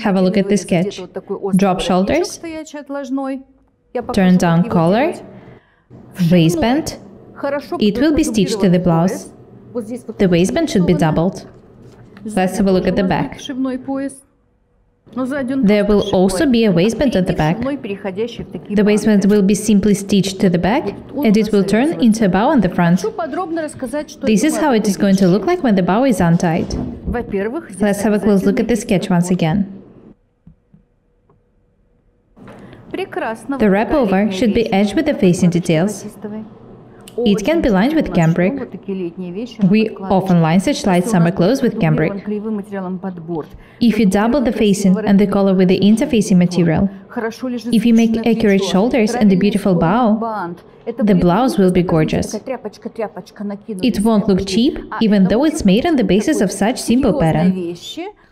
Have a look at the sketch. Drop shoulders, turn down collar, waistband. It will be stitched to the blouse. The waistband should be doubled. Let's have a look at the back. There will also be a waistband at the back. The waistband will be simply stitched to the back and it will turn into a bow on the front. This is how it is going to look like when the bow is untied. Let's have a close look at the sketch once again. The wrap over should be edged with the facing details. It can be lined with cambric. We often line such light summer clothes with cambric. If you double the facing and the collar with the interfacing material, if you make accurate shoulders and a beautiful bow, the blouse will be gorgeous. It won't look cheap, even though it's made on the basis of such simple pattern.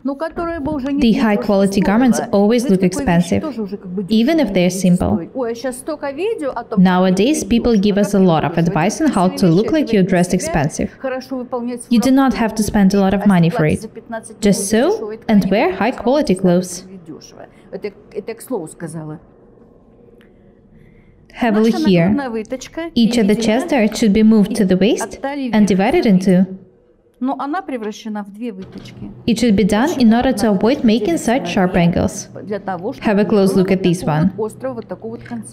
The high quality garments always look expensive, even if they're simple. Nowadays, people give us a lot of advice on how to look like you're dressed expensive. You do not have to spend a lot of money for it. Just sew and wear high quality clothes. Have a look here. Each of the chest darts should be moved to the waist and divided in two. It should be done in order to avoid making such sharp angles. Have a close look at this one.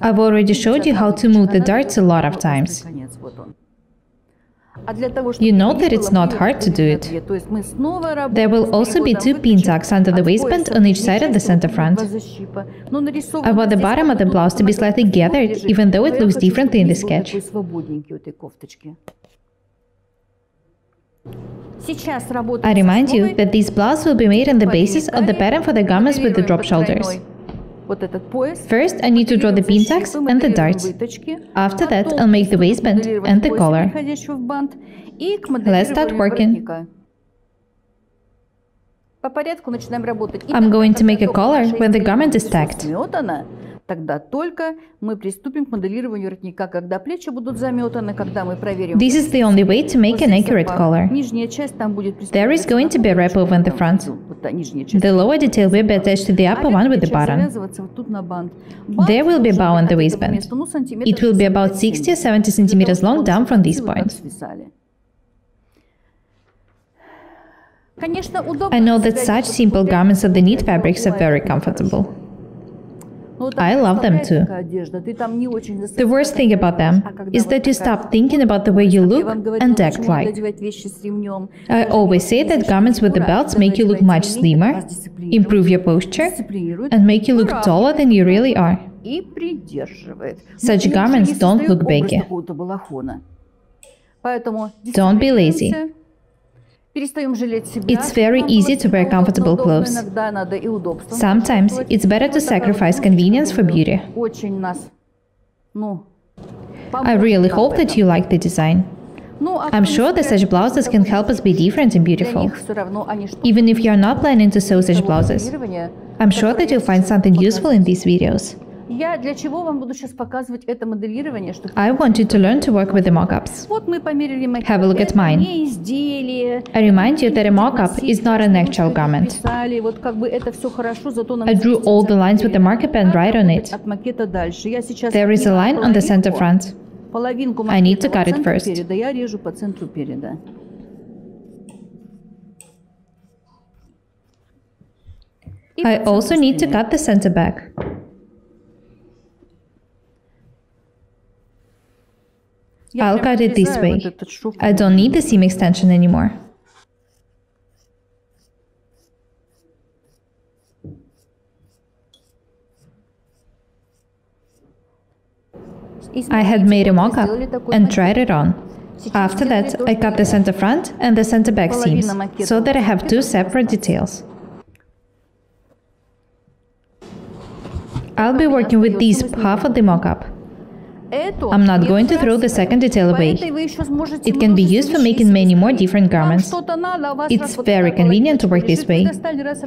I've already showed you how to move the darts a lot of times. You know that it's not hard to do it. There will also be two pin tucks under the waistband on each side of the center front. I want the bottom of the blouse to be slightly gathered, even though it looks differently in the sketch. I remind you that these blouse will be made on the basis of the pattern for the garments with the drop shoulders. First, I need to draw the pin tucks and the darts. After that, I'll make the waistband and the collar. Let's start working. I'm going to make a collar when the garment is tacked. Тогда только мы приступим к моделированию воротника, когда плечи будут заметаны, когда мы проверим. This is the only way to make an accurate collar. Нижняя часть там будет There is going to be a wrap over in the front. The lower detail will be attached to the upper one with the button. There will be a bow on the waistband. It will be about 60 or 70 centimeters long down from this point. I know that such simple garments of the knit fabrics are very comfortable. I love them too. The worst thing about them is that you stop thinking about the way you look and act like. I always say that garments with the belts make you look much slimmer, improve your posture, and make you look taller than you really are. Such garments don't look baggy. Don't be lazy. It's very easy to wear comfortable clothes. Sometimes it's better to sacrifice convenience for beauty. I really hope that you like the design. I'm sure that such blouses can help us be different and beautiful. Even if you're not planning to sew such blouses, I'm sure that you'll find something useful in these videos. Я для чего вам буду сейчас показывать это моделирование, что I want you to learn to work with the mockups. Вот мы померили макет. Have a look at mine. Не изделие. I remind you that a mockup is not an actual garment. Писали, вот как бы это все хорошо, зато нам I drew all the lines with the marker pen right on it. от макета дальше. Я сейчас There is a line on the center front. половинку I need to макета cut по it центру first. переда я режу по центру переда. И I по also центру need to спины. cut the center back. I'll cut it this way. I don't need the seam extension anymore. I had made a mock-up and tried it on. After that, I cut the center front and the center back seams, so that I have two separate details. I'll be working with these half of the mock-up. I'm not going to throw the second detail away. It can be used for making many more different garments. It's very convenient to work this way.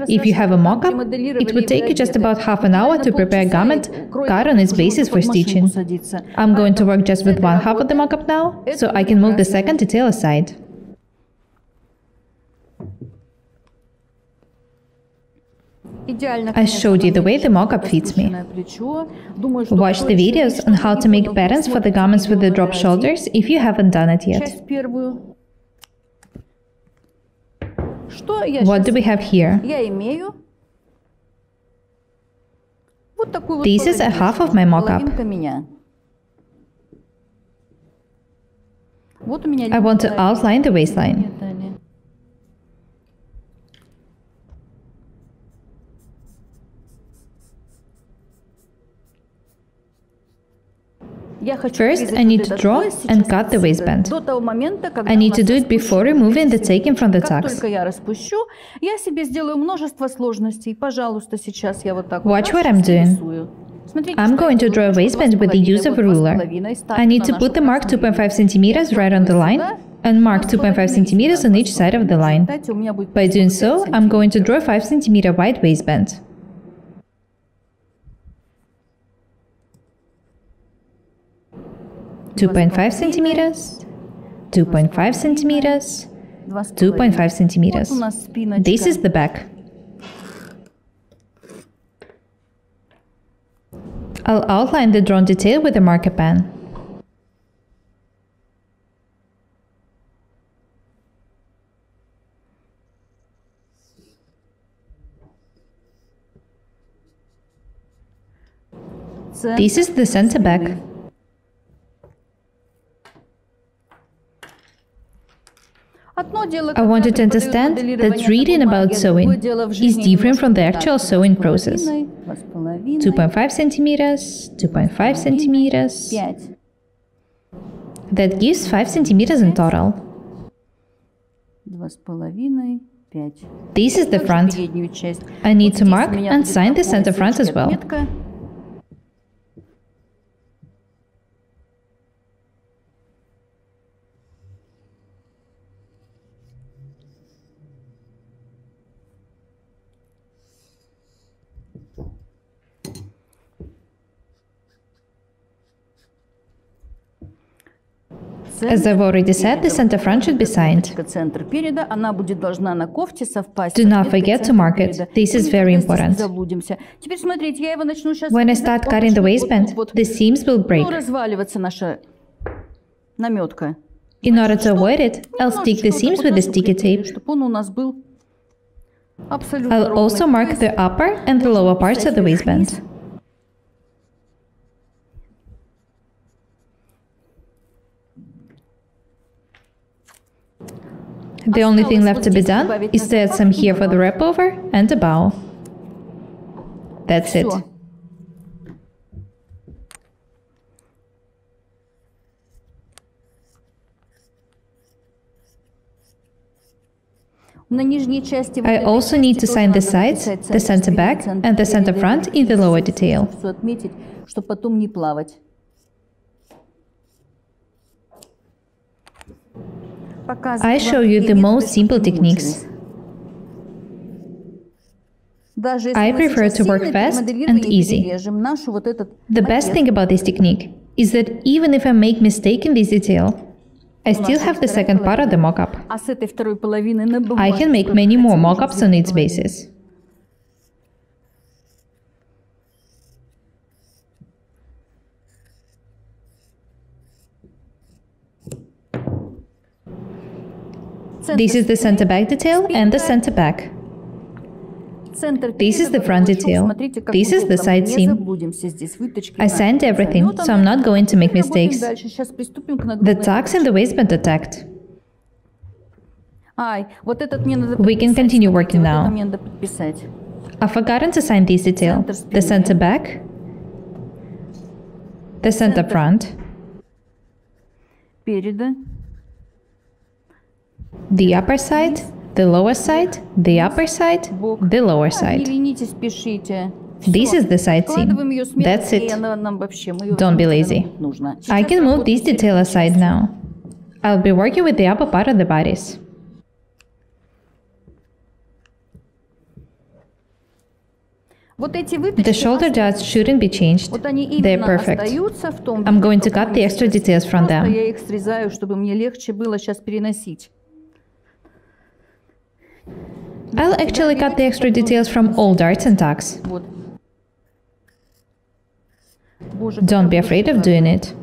If you have a mock-up, it would take you just about half an hour to prepare a garment cut on its basis for stitching. I'm going to work just with one half of the mock-up now, so I can move the second detail aside. I showed you the way the mock-up fits me. Watch the videos on how to make patterns for the garments with the drop shoulders if you haven't done it yet. What do we have here? This is a half of my mock-up. I want to outline the waistline. First, I need to draw and cut the waistband. I need to do it before removing the tacking from the tucks. Watch what I'm doing. I'm going to draw a waistband with the use of a ruler. I need to put the mark 2.5 centimeters right on the line and mark 2.5 centimeters on each side of the line. By doing so, I'm going to draw a 5 centimeter wide waistband. 2.5 centimeters, 2.5 centimeters, 2.5 centimeters. This is the back. I'll outline the drawn detail with a marker pen. This is the center back. I wanted to understand that reading about sewing is different from the actual sewing process. 2.5 centimeters, 2.5 centimeters. That gives 5 centimeters in total. This is the front. I need to mark and sign the center front as well. As I've already said, the center front should be signed. Do not forget to mark it. This is very important. When I start cutting the waistband, the seams will break. In order to avoid it, I'll stick the seams with the sticky tape. I'll also mark the upper and the lower parts of the waistband. The only thing left to be done is to add some here for the wrap over and a bow. That's it. I also need to sign the sides, the center back and the center front in the lower detail. I show you the most simple techniques. I prefer to work fast and easy. The best thing about this technique is that even if I make mistake in this detail, I still have the second part of the mockup. I can make many more mockups on its basis. This is the center back detail and the center back. This is the front detail. This is the side seam. I signed everything, so I'm not going to make mistakes. The tucks and the waistband are tacked. We can continue working now. I've forgotten to sign this detail. The center back, the center front, the upper side, the lower side, the upper side, the lower side. This is the side seam. That's it. Don't be lazy. I can move this detail aside now. I'll be working with the upper part of the bodice. The shoulder darts shouldn't be changed. They're perfect. I'm going to cut the extra details from them. I'll actually cut the extra details from all darts and tucks. Вот. Боже, Don't be какая afraid of красота. doing it.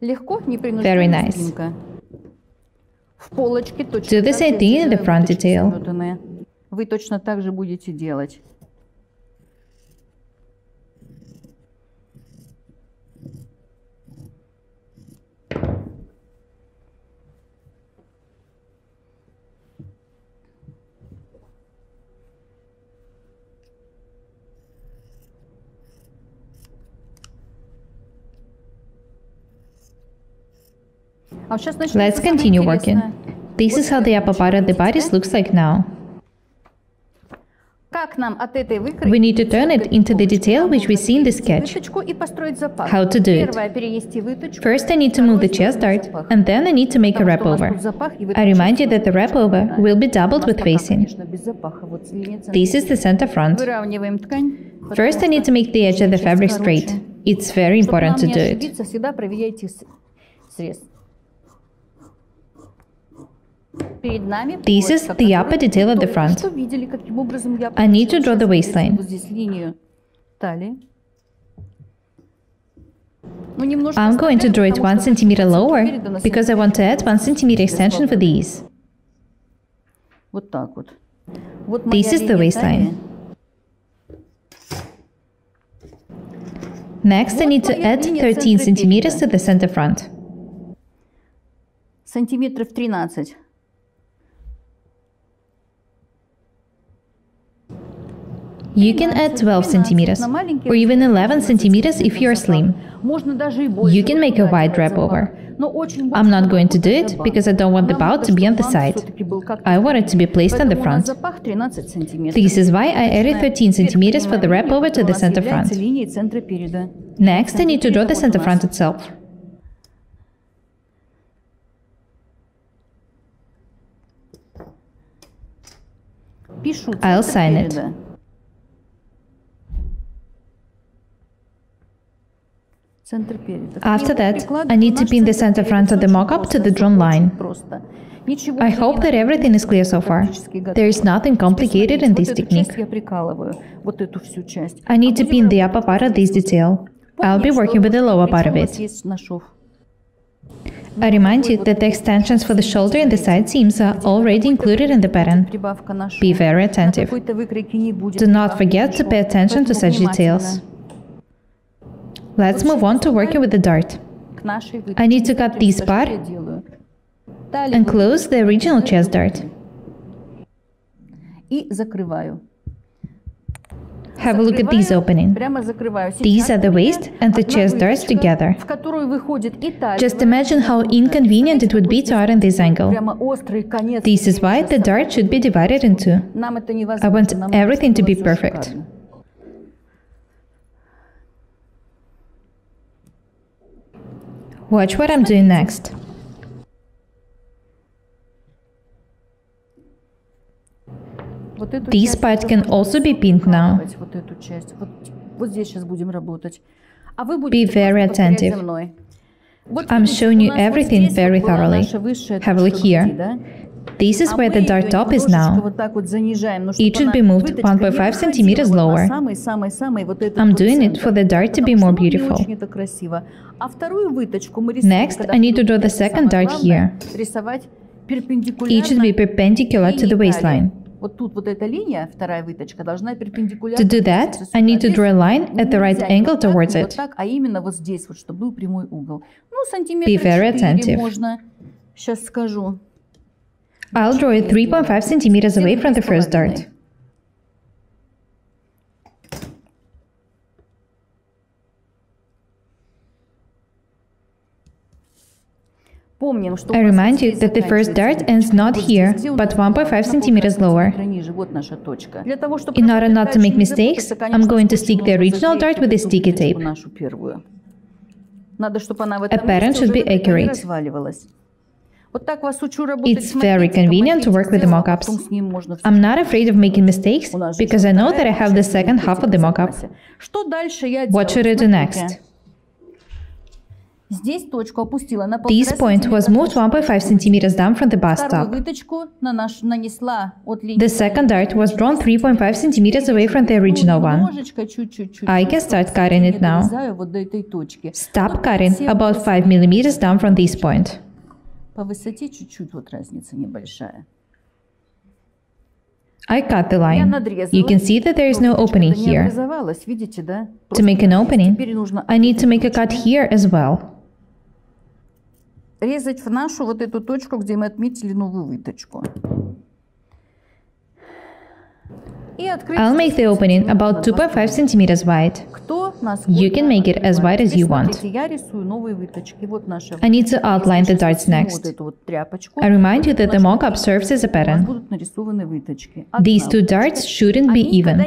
Легко, непринужденно Very nice. спинка. В полочке точно Do the так same же thing in the выточки front detail. заметанные. Вы точно так же будете делать. Let's continue working. This is how the upper part of the bodice looks like now. We need to turn it into the detail which we see in the sketch. How to do it. First I need to move the chest dart, and then I need to make a wrap over. I remind you that the wrap over will be doubled with facing. This is the center front. First I need to make the edge of the fabric straight. It's very important to do it. This is полочка, the upper которую detail of the только front. что видели, каким образом я I need to получила. draw the Сейчас waistline. Вот здесь линию талии. Ну, немножко I'm going to оставляю, draw it потому one что centimeter центр lower переда на because I центр want to add one centimeter extension for these. Вот так вот. Вот моя This is the линия waistline. талии. Next, I need to моя add линия 13 центра centimeters переда. to the center front. Сантиметров 13. You can add 12 centimeters or even 11 centimeters if you're slim. You can make a wide wrap over. I'm not going to do it because I don't want the bow to be on the side. I want it to be placed on the front. This is why I added 13 centimeters for the wrap over to the center front. Next, I need to draw the center front itself. I'll sign it. After that, I need to pin the center front of the mock-up to the drawn line. I hope that everything is clear so far. There is nothing complicated in this technique. I need to pin the upper part of this detail. I'll be working with the lower part of it. I remind you that the extensions for the shoulder and the side seams are already included in the pattern. Be very attentive. Do not forget to pay attention to such details. Let's move on to working with the dart. I need to cut this part and close the original chest dart. Have a look at this opening. These are the waist and the chest darts together. Just imagine how inconvenient it would be to iron this angle. This is why the dart should be divided in two. I want everything to be perfect. Watch what I'm doing next. This part can also be pinned now. Be very attentive. I'm showing you everything very thoroughly. Have a look here. This is where the dart top is now. It should be moved 1.5 centimeters lower. I'm doing it for the dart to be more beautiful. Next, I need to draw the second dart here. It should be perpendicular to the waistline. To do that, I need to draw a line at the right angle towards it. Be very attentive. I'll draw it 3.5 centimeters away from the first dart. I remind you that the first dart ends not here, but 1.5 centimeters lower. In order not to make mistakes, I'm going to stick the original dart with the sticky tape. A pattern should be accurate. It's very convenient to work with the mockups. I'm not afraid of making mistakes because I know that I have the second half of the mockup. What should I do next? This point was moved 1.5 centimeters down from the bus stop. The second dart was drawn 3.5 centimeters away from the original one. I can start cutting it now. Stop cutting about 5 millimeters down from this point. По высоте чуть-чуть вот разница небольшая. I cut the line. You can see that there is no opening here. To make an opening, I need to make a cut here as well. резать в нашу вот эту точку, где мы отметили новую выточку. I'll make the opening about 2.5 centimeters wide. Кто You can make it as wide as you want. I need to outline the darts next. I remind you that the mock-up serves as a pattern. These two darts shouldn't be even.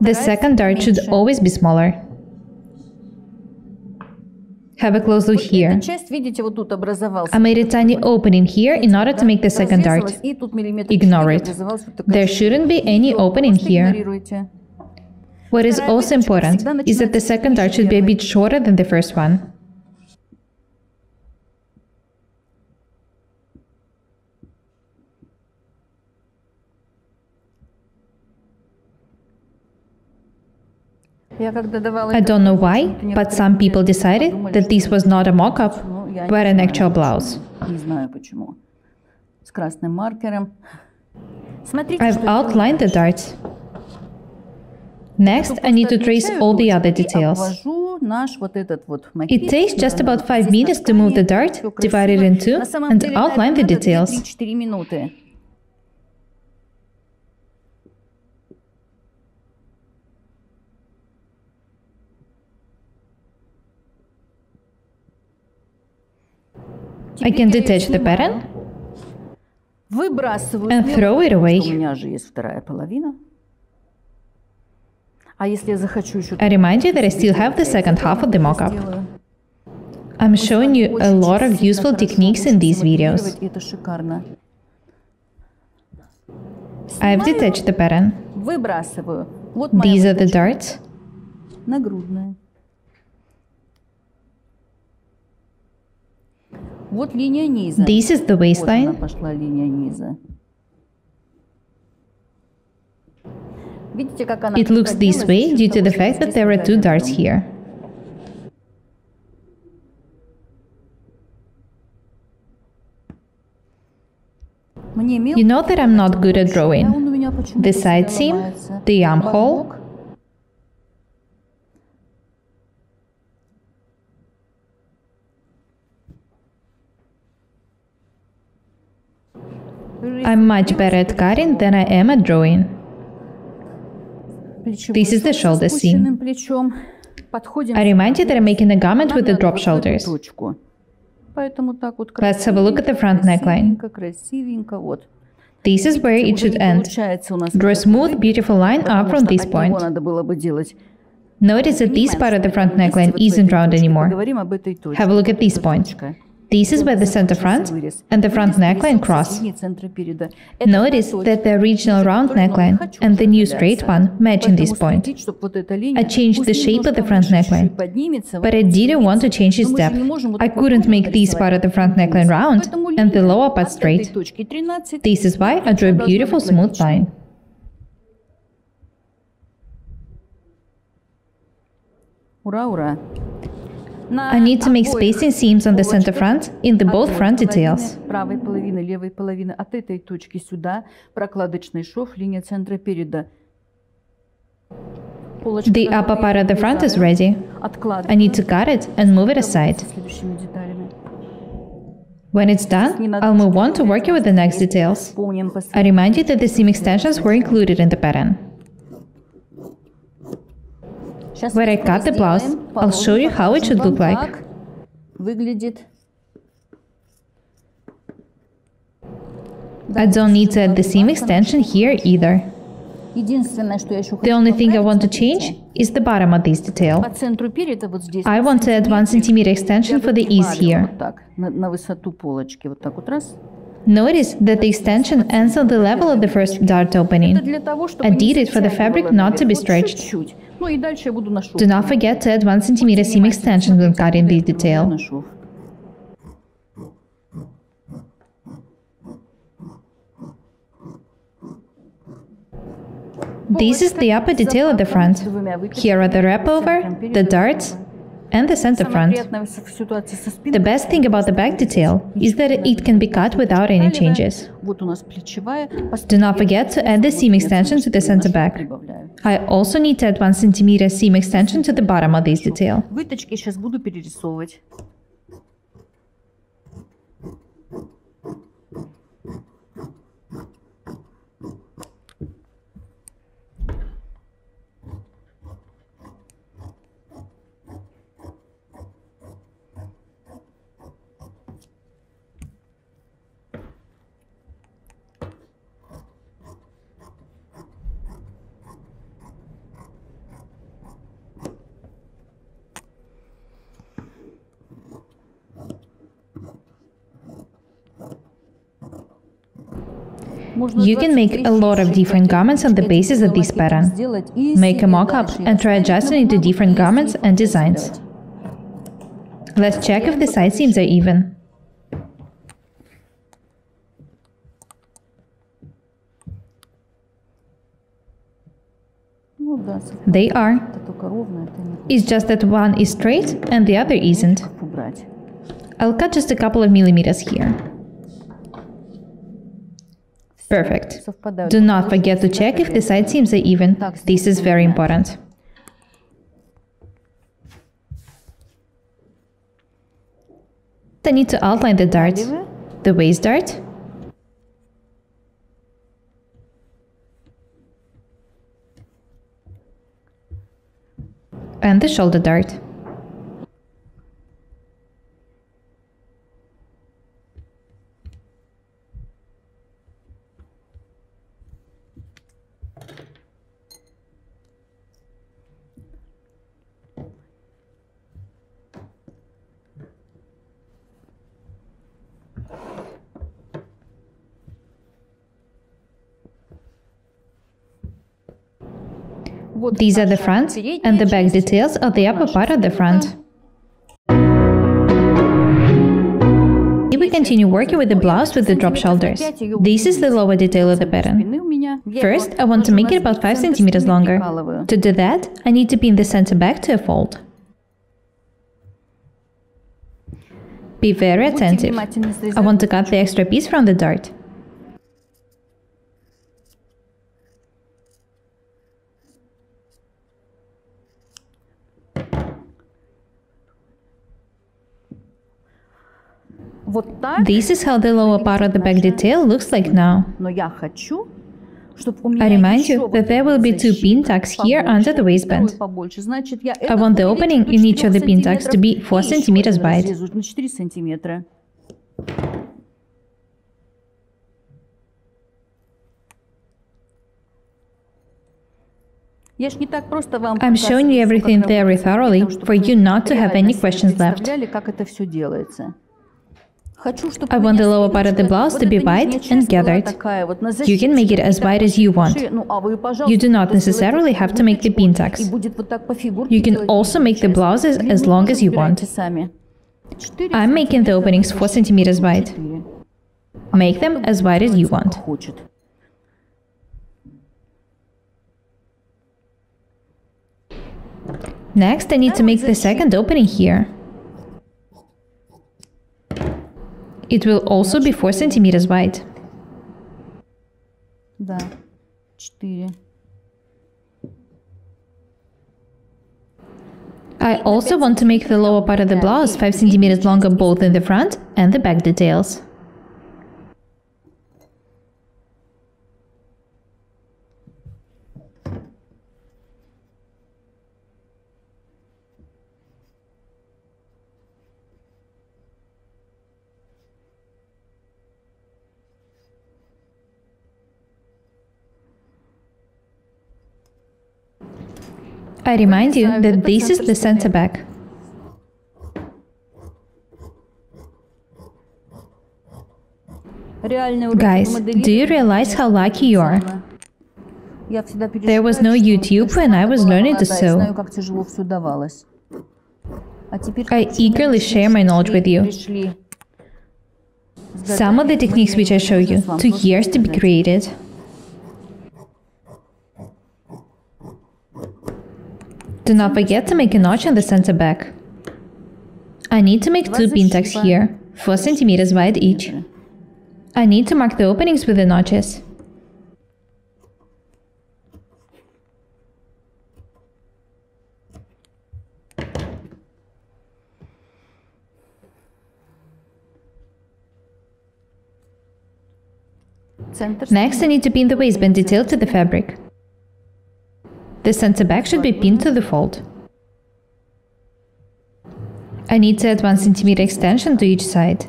The second dart should always be smaller. Have a close look here. I made a tiny opening here in order to make the second dart. Ignore it. There shouldn't be any opening here. What is also important is that the second dart should be a bit shorter than the first one. I don't know why, but some people decided that this was not a mock-up, but an actual blouse. I've outlined the darts. Next, I need to trace all the other details. It takes just about 5 minutes to move the dart, divide it in two, and outline the details. I can detach the pattern and throw it away. I remind you that I still have the second half of the mock-up. I'm showing you a lot of useful techniques in these videos. I've detached the pattern. These are the darts. Вот линия низа. This is the Вот она waistline. пошла линия низа. Видите, как она It looks this проделась way за счет due to того, the что fact that здесь there are вот two рядом. darts here. Мне мелко You know that I'm not good at а drawing. он у меня почему-то The всегда side seam, ломается. the armhole. I'm much better at cutting than I am at drawing. This is the shoulder seam. I remind you that I'm making a garment with the drop shoulders. Let's have a look at the front neckline. This is where it should end. Draw a smooth, beautiful line up from this point. Notice that this part of the front neckline isn't round anymore. Have a look at this point. точка. This is where the center front and the front neckline cross. Notice that the original round neckline and the new straight one match in this point. I changed the shape of the front neckline, but I didn't want to change its depth. I couldn't make this part of the front neckline round and the lower part straight. This is why I drew a beautiful smooth line. Ура, ура. I need to make spacing seams on the center front in the both front details. Правой половины, левой половины от этой точки сюда прокладочный шов, линия центра переда. Полочка, The upper которую part я of the front is вырезаю, ready. откладываю. I need to cut it and move it aside. Со следующими деталями. When it's done, I'll move on to working with the next details. Помним I последний. remind you that the seam extensions were included in the pattern. Where I cut the blouse, I'll show you how it should look like. I don't need to add the seam extension here either. The only thing I want to change is the bottom of this detail. I want to add 1 centimeter extension for the ease here. Notice that the extension ends on the level of the first dart opening. I did it for the fabric not to be stretched. Do not forget to add 1 cm seam extension when cutting this detail. This is the upper detail at the front. Here are the wrapover, the darts, and the center front. The best thing about the back detail is that it can be cut without any changes. Do not forget to add the seam extension to the center back. I also need to add 1 cm seam extension to the bottom of this detail. You can make a lot of different garments on the basis of this pattern. Make a mock-up and try adjusting it to different garments and designs. Let's check if the side seams are even. They are. It's just that one is straight and the other isn't. I'll cut just a couple of millimeters here. Perfect. Do not forget to check if the side seams are even. This is very important. I need to outline the dart, the waist dart, and the shoulder dart. These are the front and the back details of the upper part of the front. We continue working with the blouse with the drop shoulders. This is the lower detail of the pattern. First, I want to make it about 5 centimeters longer. To do that, I need to pin the center back to a fold. Be very attentive. I want to cut the extra piece from the dart. This is how the lower part of the back detail looks like now. I remind you that there will be two pin tucks here under the waistband. I want the opening in each of the pin tucks to be 4 cm wide. I'm showing you everything very thoroughly for you not to have any questions left. I want the lower part of the blouse to be wide and gathered. You can make it as wide as you want. You do not necessarily have to make the pin tucks. You can also make the blouses as long as you want. I'm making the openings 4 centimeters wide. Make them as wide as you want. Next, I need to make the second opening here. It will also be 4 centimeters wide. I also want to make the lower part of the blouse 5 centimeters longer both in the front and the back details. I remind you that this is the center back. Guys, do you realize how lucky you are? There was no YouTube when I was learning to sew. I eagerly share my knowledge with you. Some of the techniques which I show you took years to be created. Do not forget to make a notch on the center back. I need to make two pin tucks here, 4 centimeters wide each. I need to mark the openings with the notches. Next, I need to pin the waistband detail to the fabric. The center back should be pinned to the fold. I need to add 1 cm extension to each side.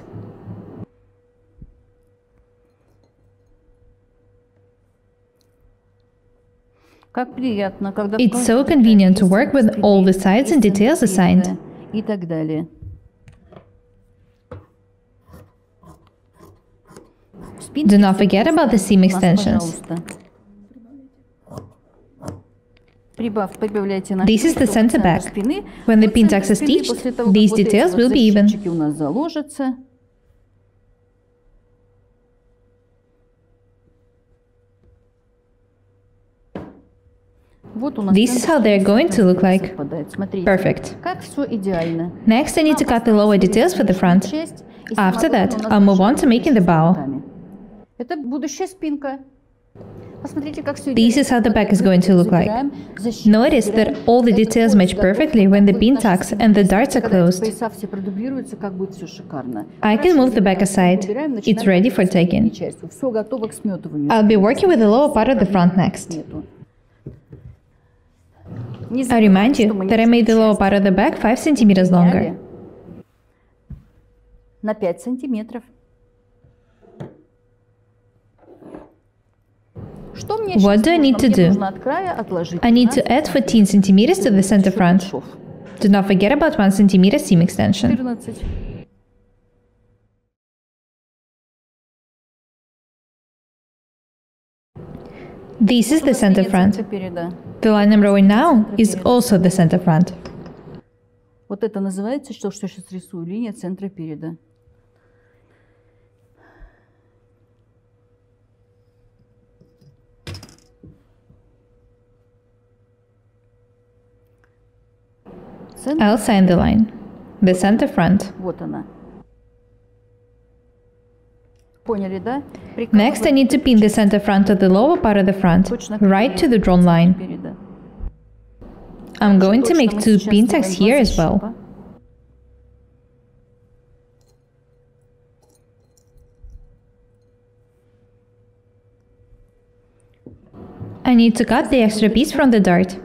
It's so convenient to work with all the sides and details assigned. Do not forget about the seam extensions. This is the center back. When the pin tucks are stitched, these details will be even. This is how they're going to look like. Perfect. Next, I need to cut the lower details for the front. After that, I'll move on to making the bow. This is how the back is going to look like. Notice that all the details match perfectly when the pin tucks and the darts are closed. I can move the back aside. It's ready for tacking. I'll be working with the lower part of the front next. I remind you that I made the lower part of the back 5 cm longer. На 5 сантиметров. What do I need to do? I need to add 14 centimeters to the center front. Do not forget about 1 centimeter seam extension. This is the center front. The line I'm drawing now is also the center front. Вот это называется, что, что сейчас рисую, линия центра переда. I'll sign the line. The center front. Next, I need to pin the center front to the lower part of the front, right to the drawn line. I'm going to make two pin tucks here as well. I need to cut the extra piece from the dart.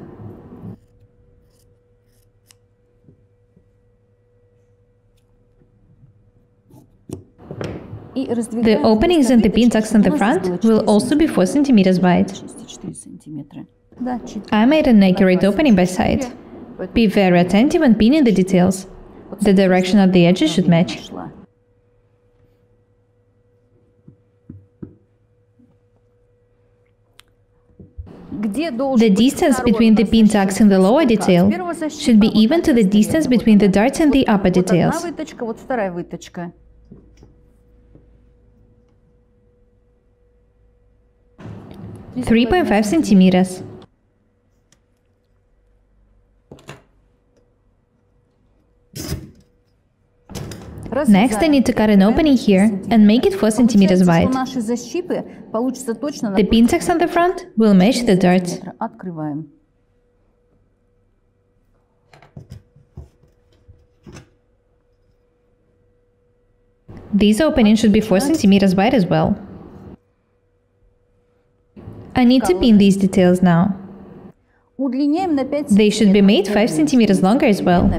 The openings in the pin tucks in the front will also be 4 centimeters wide. I made an accurate opening by side. Be very attentive when pinning the details. The direction of the edges should match. The distance between the pin tucks in the lower detail should be even to the distance between the darts and the upper details. 3.5 centimeters. Next, I need to cut an opening here and make it 4 centimeters wide. The pin tucks on the front will match the darts. These openings should be 4 centimeters wide as well. I need to pin these details now. They should be made 5 centimeters longer as well.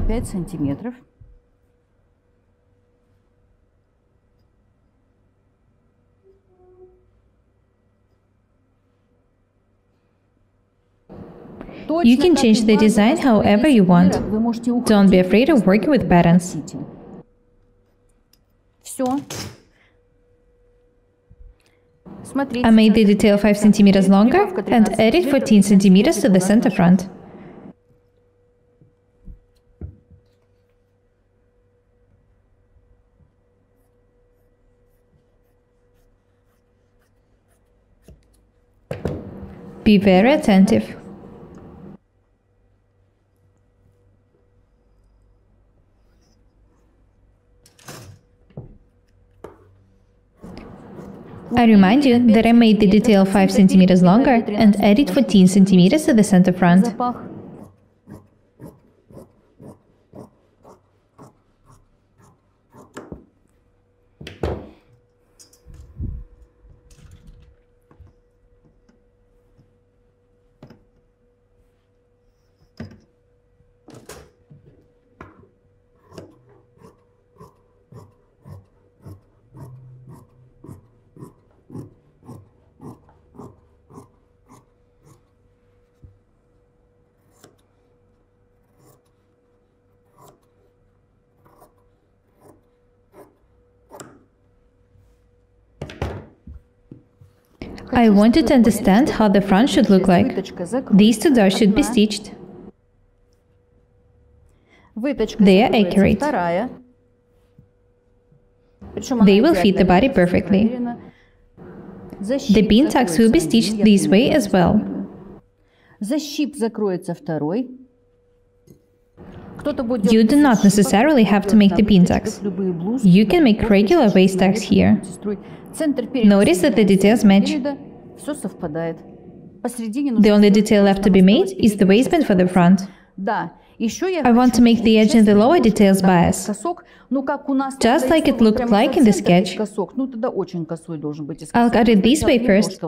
You can change the design however you want. Don't be afraid of working with patterns. I made the detail 5 cm longer and added 14 cm to the center front. Be very attentive. I remind you that I made the detail 5 cm longer and added 14 cm to the center front. I wanted to understand how the front should look like. These two doors should be stitched. They are accurate. They will fit the body perfectly. The pin tucks will be stitched this way as well. You do not necessarily have to make the pin tucks. You can make regular waist tucks here. Notice that the details match. The only detail left to be made is the waistband for the front. I want to make the edge and the lower details bias, just like it looked like in the sketch. I'll cut it this way first,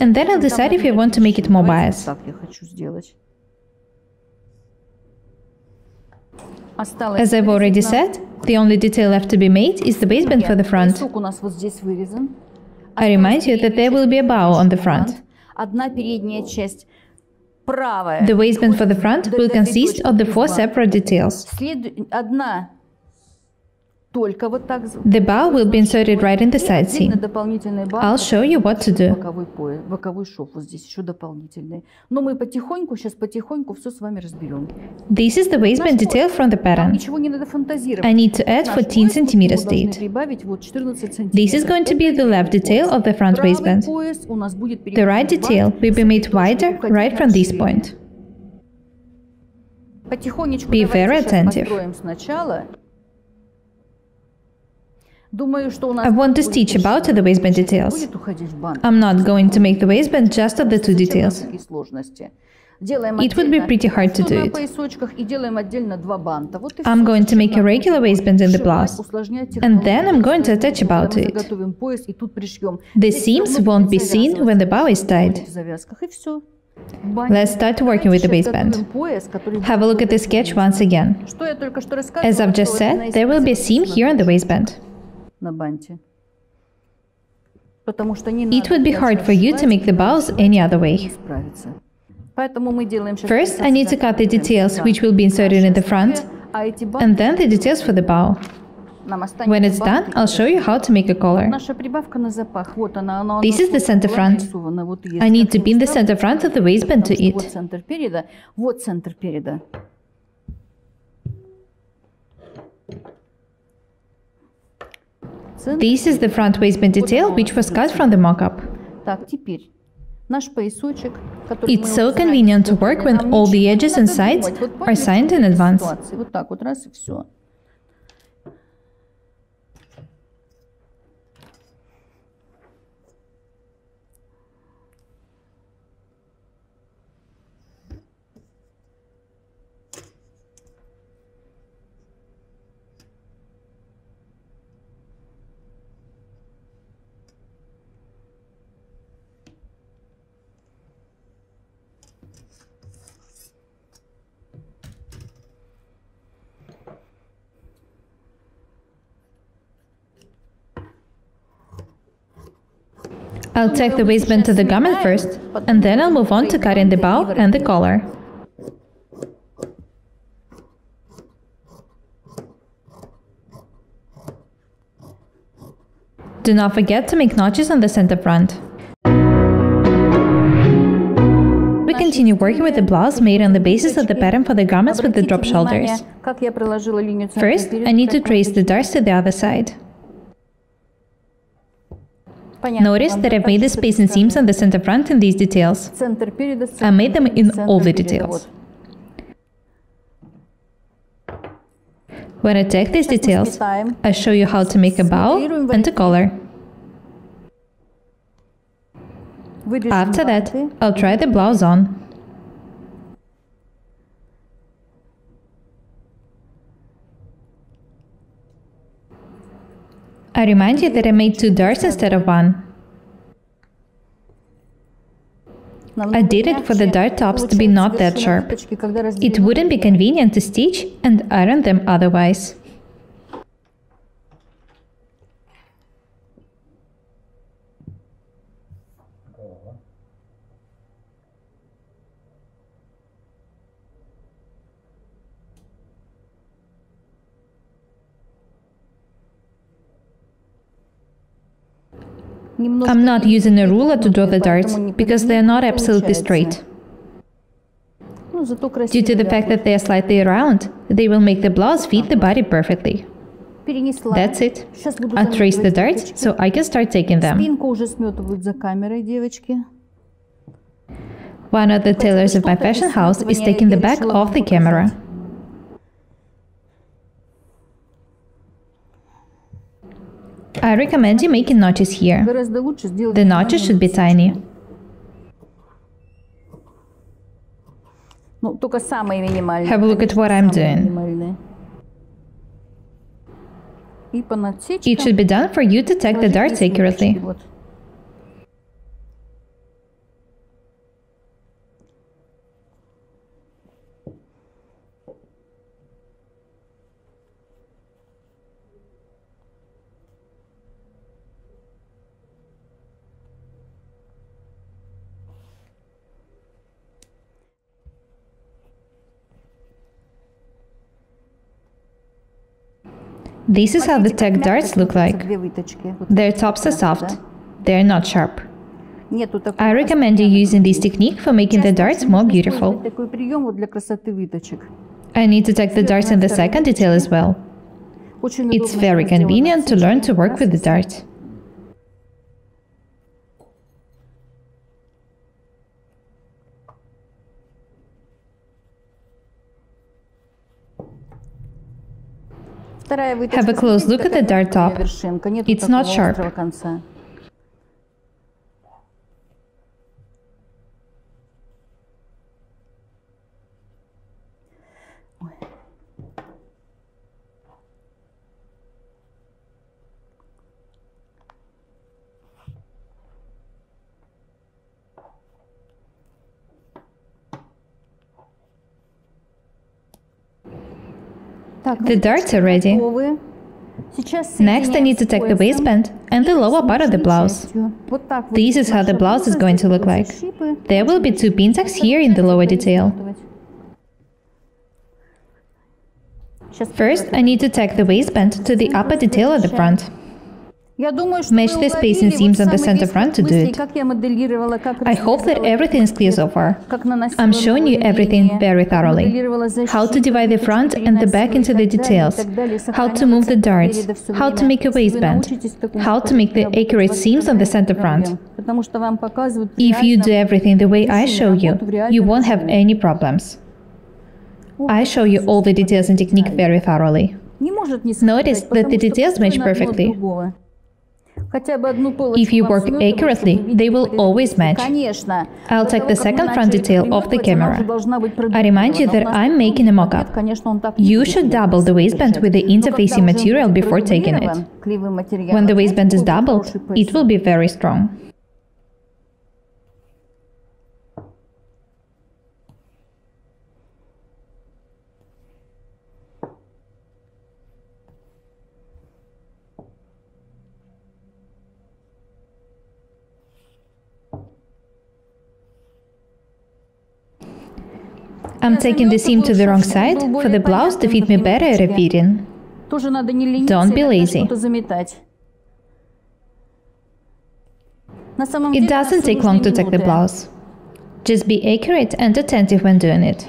and then I'll decide if I want to make it more bias. As I've already said, the only detail left to be made is the waistband for the front. I remind you that there will be a bow on the front. The waistband for the front will consist of the four separate details. The bow will be inserted right in the side seam. I'll show you what to do. This is the waistband detail from the pattern. I need to add 14 centimeters to it. This is going to be the left detail of the front waistband. The right detail will be made wider right from this point. Be very attentive. I want to teach about the waistband details. I'm not going to make the waistband just of the two details. It would be pretty hard to do it. I'm going to make a regular waistband in the blouse, and then I'm going to attach about it. The seams won't be seen when the bow is tied. Let's start working with the waistband. Have a look at the sketch once again. As I've just said, there will be a seam here on the waistband. It would be hard for you to make the bows any other way. First, I need to cut the details which will be inserted in the front, and then the details for the bow. When it's done, I'll show you how to make a collar. This is the center front. I need to pin the center front of the waistband to it. This is the front waistband detail which was cut from the mock-up. It's so convenient to work when all the edges and sides are signed in advance. I'll take the waistband to the garment first, and then I'll move on to cutting the bow and the collar. Do not forget to make notches on the center front. We continue working with the blouse made on the basis of the pattern for the garments with the drop shoulders. First, I need to trace the darts to the other side. Notice that I've made the space and seams on the center front in these details. I made them in all the details. When I take these details, I show you how to make a bow and a collar. After that, I'll try the blouse on. I remind you that I made two darts instead of one. I did it for the dart tops to be not that sharp. It wouldn't be convenient to stitch and iron them otherwise. I'm not using a ruler to draw the darts because they are not absolutely straight. Due to the fact that they are slightly round, they will make the blouse fit the body perfectly. That's it. I trace the darts, so I can start taking them. One of the tailors of my fashion house is taking the back off the camera. I recommend you making notches here. The notches should be tiny. Have a look at what I'm doing. It should be done for you to take the darts accurately. This is how the tech darts look like. Their tops are soft. They're not sharp. I recommend you using this technique for making the darts more beautiful. I need to take the darts in the second detail as well. It's very convenient to learn to work with the dart. Have a close look at the dart top. It's not sharp. The darts are ready. Next, I need to take the waistband and the lower part of the blouse. This is how the blouse is going to look like. There will be two pin tucks here in the lower detail. First, I need to tack the waistband to the upper detail at the front. Match the space and seams on the center front to do it. I hope that everything is clear so far. I'm showing you everything very thoroughly. How to divide the front and the back into the details, how to move the darts, how to make a waistband, how to make the accurate seams on the center front. If you do everything the way I show you, you won't have any problems. I show you all the details and technique very thoroughly. Notice that the details match perfectly. If you work accurately, they will always match. I'll take the second front detail off the camera. I remind you that I'm making a mock-up. You should double the waistband with the interfacing material before taking it. When the waistband is doubled, it will be very strong. I'm taking the seam to the wrong side. For the blouse to fit me better, I. Don't be lazy. It doesn't take long to take the blouse. Just be accurate and attentive when doing it.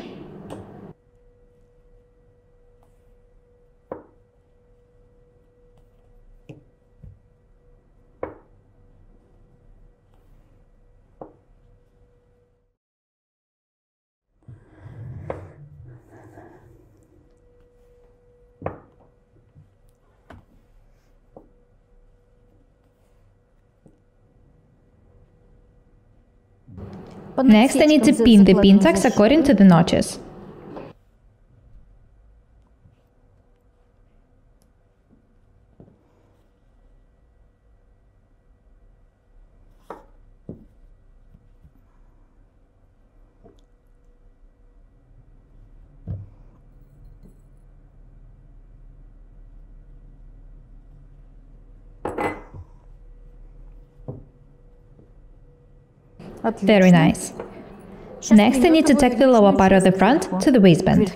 Next, I need to pin the pin tucks according to the notches. Very nice. Next, I need to tack the lower part of the front to the waistband.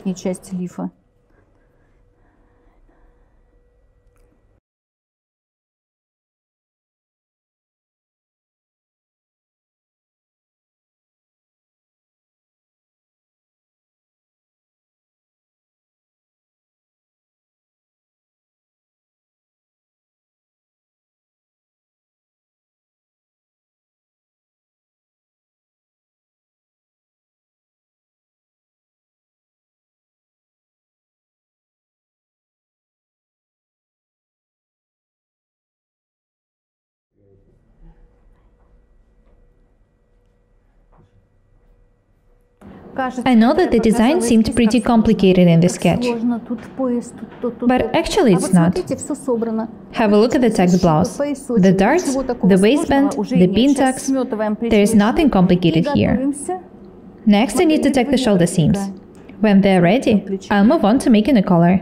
I know that the design seemed pretty complicated in the sketch, but actually it's not. Have a look at the tacked blouse. The darts, the waistband, the pin tucks. There is nothing complicated here. Next I need to tack the shoulder seams. When they're ready, I'll move on to making a collar.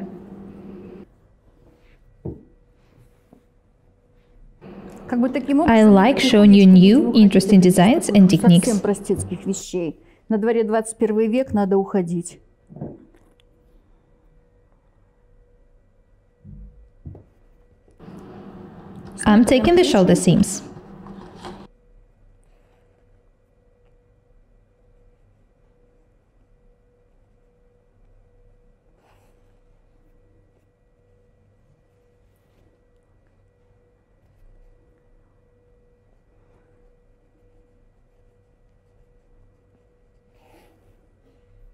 I like showing you new, interesting designs and techniques. На дворе 21 век, надо уходить. I'm taking the shoulder seams.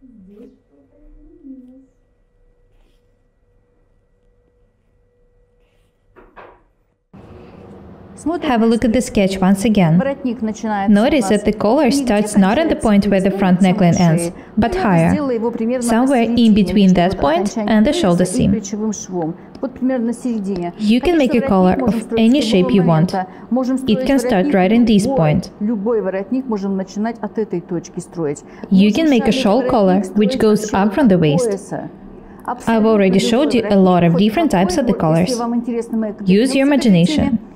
Mm -hmm. Have a look at the sketch once again. Notice that the collar starts not at the point where the front neckline ends, but higher, somewhere in between that point and the shoulder seam. You can make a collar of any shape you want. It can start right in this point. You can make a shawl collar which goes up from the waist. I've already showed you a lot of different types of the collars. Use your imagination.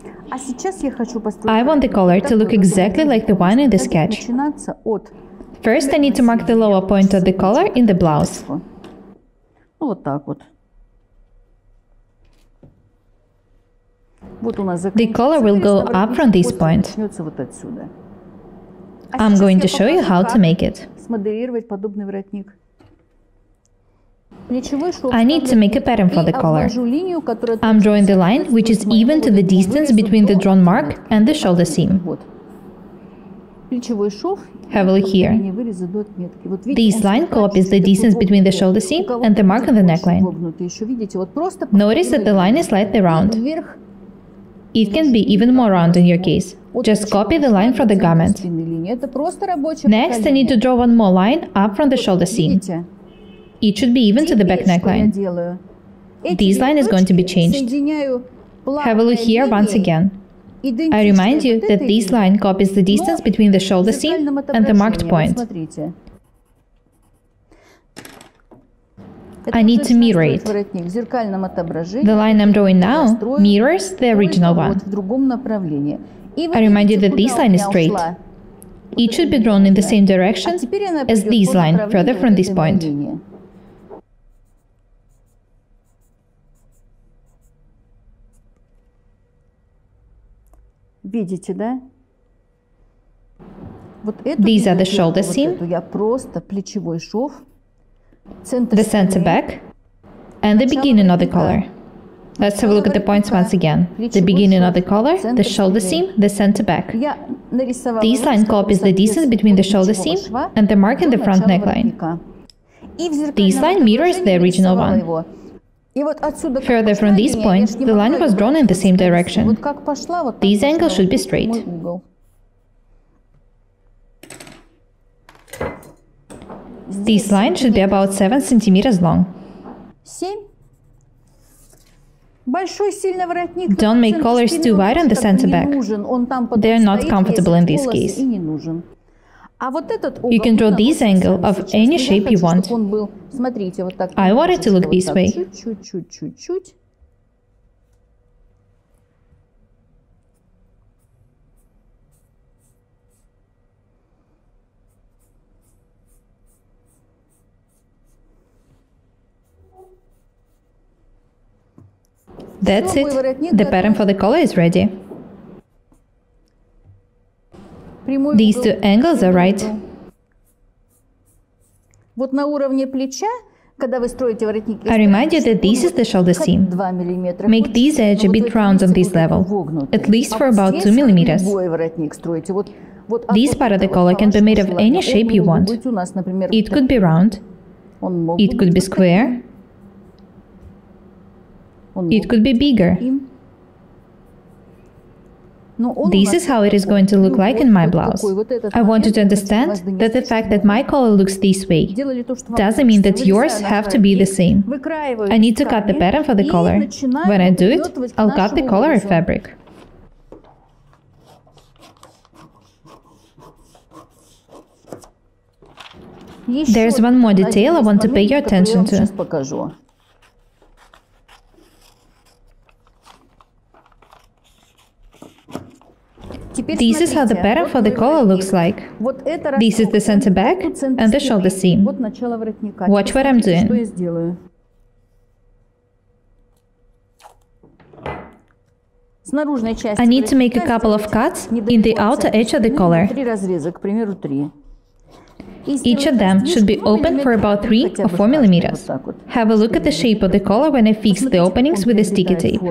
I want the collar to look exactly like the one in the sketch. First, I need to mark the lower point of the collar in the blouse. The collar will go up from this point. I'm going to show you how to make it. I need to make a pattern for the collar. I'm drawing the line which is even to the distance between the drawn mark and the shoulder seam. Have a look here. This line copies the distance between the shoulder seam and the mark on the neckline. Notice that the line is slightly round. It can be even more round in your case. Just copy the line from the garment. Next, I need to draw one more line up from the shoulder seam. It should be even to the back neckline. This line is going to be changed. Have a look here once again. I remind you that this line copies the distance between the shoulder seam and the marked point. I need to mirror it. The line I'm drawing now mirrors the original one. I remind you that this line is straight. It should be drawn in the same direction as this line further from this point. Видите, да? These are the shoulder seam, the center back, and the beginning of the collar. Let's have a look at the points once again. The beginning of the collar, the shoulder seam, the center back. This line copies the distance between the shoulder seam and the mark in the front neckline. This line mirrors the original one. Further from these points, the line was drawn in the same direction. These angles should be straight. This line should be about 7 centimeters long. Don't make collars too wide on the center back. They are not comfortable in this case. You can draw this angle of any shape you want. I want it to look this way. That's it. The pattern for the collar is ready. These two angles are right. I remind you that this is the shoulder seam. Make this edge a bit round on this level, at least for about 2 millimeters. This part of the collar can be made of any shape you want. It could be round, it could be square, it could be bigger. This is how it is going to look like in my blouse. I want you to understand that the fact that my collar looks this way doesn't mean that yours have to be the same. I need to cut the pattern for the collar. When I do it, I'll cut the collar of fabric. There's one more detail I want to pay your attention to. This is how the pattern for the collar looks like. This is the center back and the shoulder seam. Watch what I'm doing. I need to make a couple of cuts in the outer edge of the collar. Each of them should be open for about 3 or 4 millimeters. Have a look at the shape of the collar when I fix the openings with the sticky tape.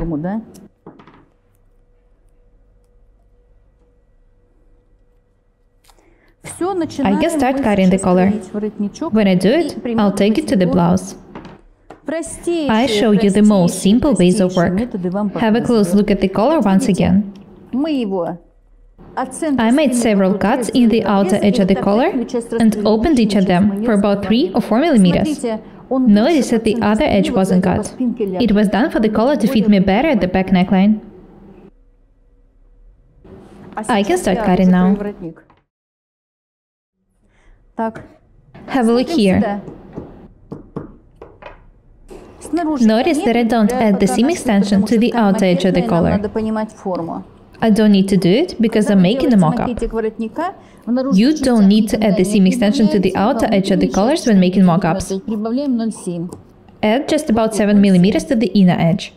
I can start cutting the collar. When I do it, I'll take it to the blouse. I show you the most simple ways of work. Have a close look at the collar once again. I made several cuts in the outer edge of the collar and opened each of them for about 3 or 4 millimeters. Notice that the other edge wasn't cut. It was done for the collar to fit me better at the back neckline. I can start cutting now. Have a look here. Notice that I don't add the seam extension to the outer edge of the collar. I don't need to do it because I'm making a mock-up. You don't need to add the seam extension to the outer edge of the collars when making mock-ups. Add just about 7 mm to the inner edge.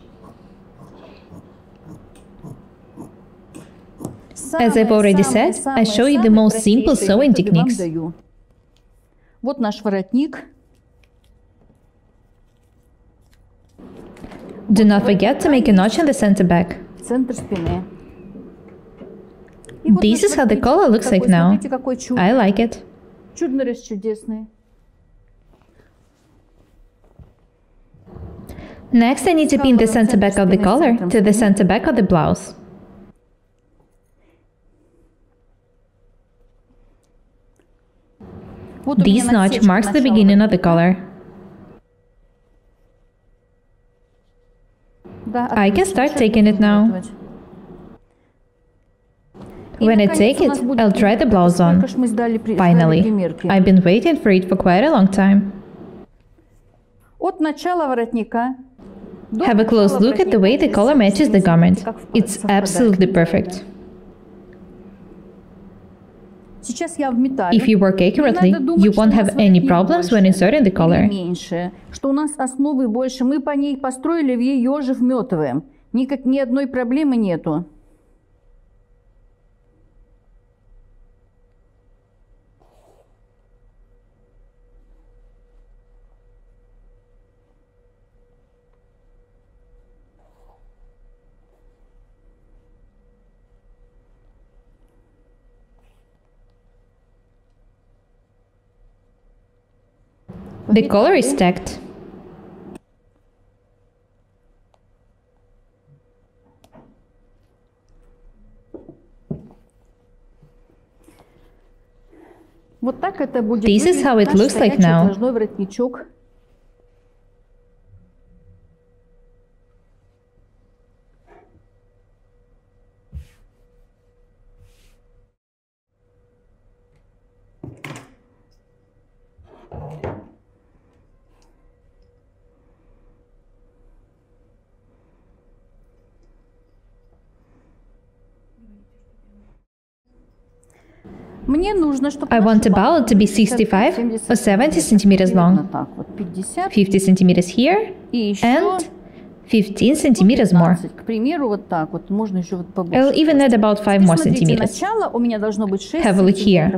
As I've already said, I show you the most simple sewing techniques. Вот наш воротник. Do not forget to make a notch in the center back. Центр спины. This is how the collar looks like now. I like it. Чудный расчудесный. Next, I need to pin the center back of the collar to the center back of the blouse. This notch marks the beginning of the collar. I can start taking it now. When I take it, I'll try the blouse on. Finally. I've been waiting for it for quite a long time. Have a close look at the way the collar matches the garment. It's absolutely perfect. If you work accurately, you won't have any problems when inserting the collar. Что у нас основы больше, мы по ней построили в ее же в мертвые. Никак ни одной проблемы нету. The collar is stacked. This is how it looks like now. I want the ballot to be 65 or 70 centimeters long, 50 centimeters here, and 15 centimeters more. I'll even add about 5 more centimeters. Have a look here.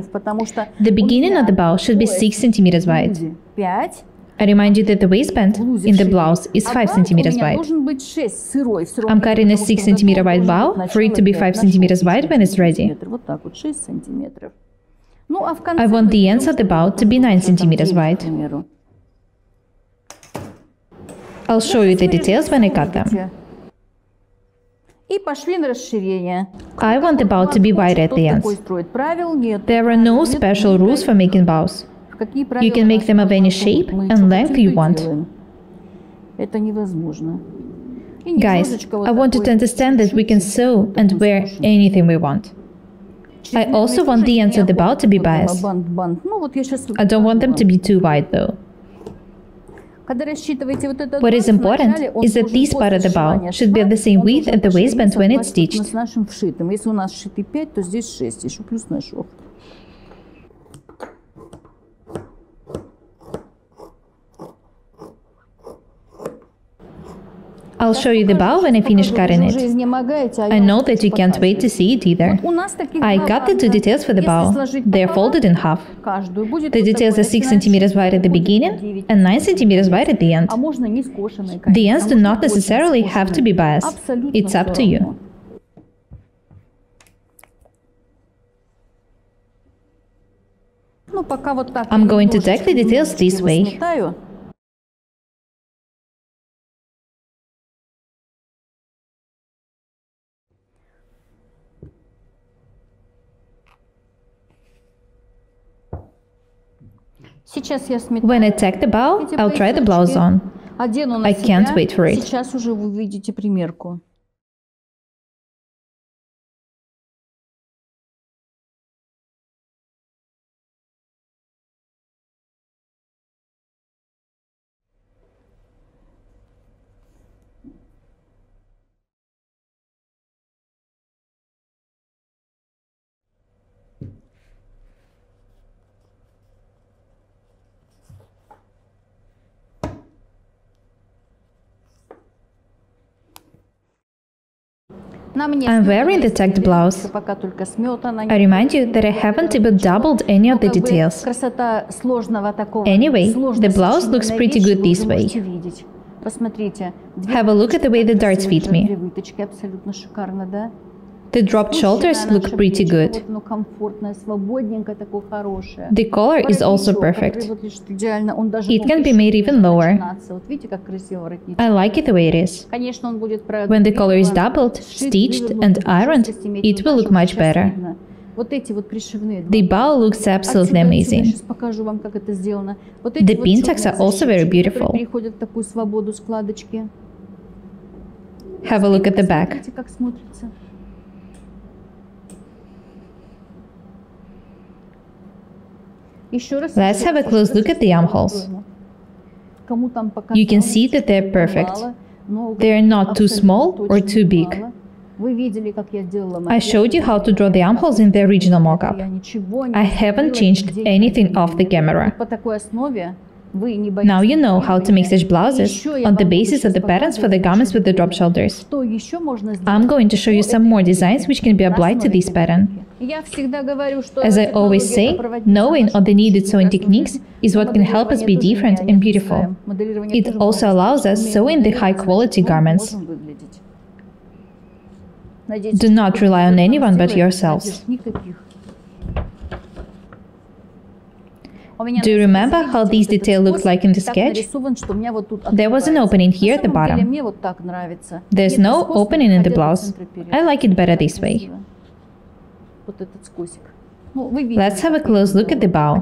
The beginning of the bow should be 6 centimeters wide. I remind you that the waistband in the blouse is 5 centimeters wide. I'm cutting a 6 centimeter wide bow for it to be 5 centimeters wide when it's ready. I want the ends of the bow to be 9 centimeters wide. I'll show you the details when I cut them. I want the bow to be wide at the ends. There are no special rules for making bows. You can make them of any shape and length you want. Guys, I want you to understand that we can sew and wear anything we want. I also want the ends of the bow to be biased. I don't want them to be too wide though. What is important is that this part of the bow should be of the same width as the waistband when it's stitched. I'll show you the bow when I finish cutting it. I know that you can't wait to see it either. I cut the two details for the bow. They're folded in half. The details are 6 cm wide at the beginning and 9 cm wide at the end. The ends do not necessarily have to be biased. It's up to you. I'm going to take the details this way. When I take the bow, I'll try the blouse on. I can't wait for it. I'm wearing the tacked blouse. I remind you that I haven't even doubled any of the details. Anyway, the blouse looks pretty good this way. Have a look at the way the darts fit me. The dropped shoulders look pretty good. The collar is also perfect. It can be made even lower. I like it the way it is. When the collar is doubled, stitched and ironed, it will look much better. The bow looks absolutely amazing. The pin tucks are also very beautiful. Have a look at the back. Let's have a close look at the armholes. You can see that they're perfect. They are not too small or too big. I showed you how to draw the armholes in the original mockup. I haven't changed anything off the camera. Now you know how to make such blouses on the basis of the patterns for the garments with the drop shoulders. I'm going to show you some more designs which can be applied to this pattern. As I always say, knowing all the needed sewing techniques is what can help us be different and beautiful. It also allows us sewing the high-quality garments. Do not rely on anyone but yourselves. Do you remember how these details looked like in the sketch? There was an opening here at the bottom. There's no opening in the blouse. I like it better this way. Let's have a close look at the bow.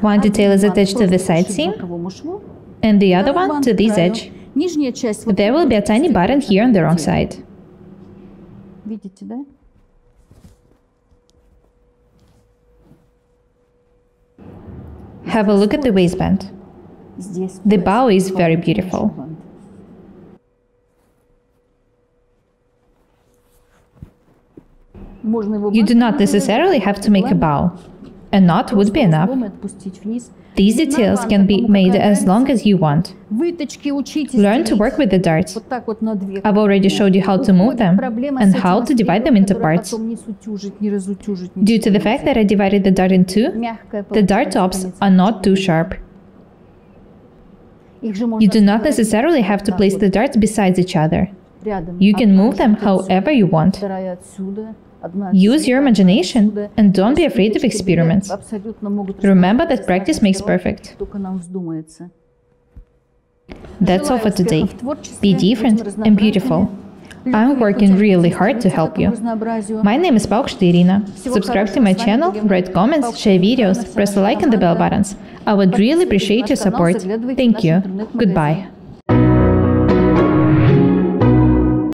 One detail is attached to the side seam, and the other one to this edge. There will be a tiny button here on the wrong side Видите, да? Have a look at the waistband. Здесь The пояс. bow is very Бант, beautiful. бант. Можно его You do бант not necessarily have to make a bow. A knot would be enough. These details can be made as long as you want. Learn to work with the darts. I've already showed you how to move them and how to divide them into parts. Due to the fact that I divided the dart in two, the dart tops are not too sharp. You do not necessarily have to place the darts beside each other. You can move them however you want. Use your imagination and don't be afraid of experiments. Remember that practice makes perfect. That's all for today. Be different and beautiful. I'm working really hard to help you. My name is Paukshte Irina. Subscribe to my channel, write comments, share videos, press the like and the bell buttons. I would really appreciate your support. Thank you. Goodbye.